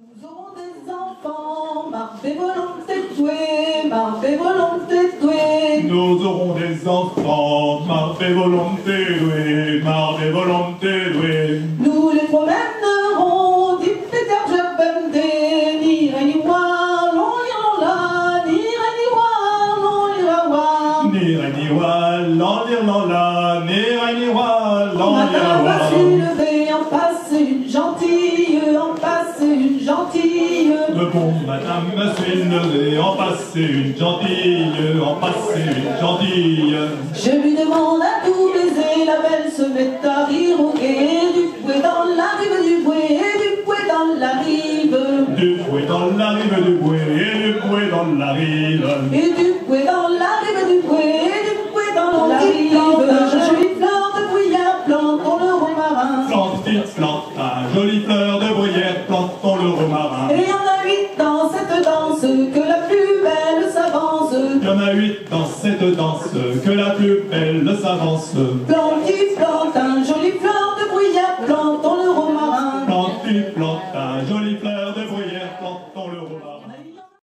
Nous aurons des enfants, marre volonté douée, marre volonté douée. Nous aurons des enfants, marre volonté douée, marre volonté douée. Nous les promènerons, dit Peter Jabende, ni ra ni wa, non ni la, ni ra ni wa, non ni ra wa. Ni lire va wa. s'élever, en une gentille, en passe une gentille. Le bon matin me suis levé, en passer une gentille, en passer une gentille. Je lui demande à tout baiser, la belle se met à rire au guet, du fouet dans la rive du bouet, du fouet dans la rive, Du fouet dans la rive du bouet, et du fouet dans la rive. et du fouet dans la rive romarin. Plante, petite plante, un joli fleur de bruyère, plantons le romarin. Et il y en a huit dans cette danse, que la plus belle s'avance. Il y en a huit dans cette danse, que la plus belle s'avance. Plante, qui plante un joli fleur de bruyère, plantons le romarin. Plante, tu plantes un joli fleur de bruyère.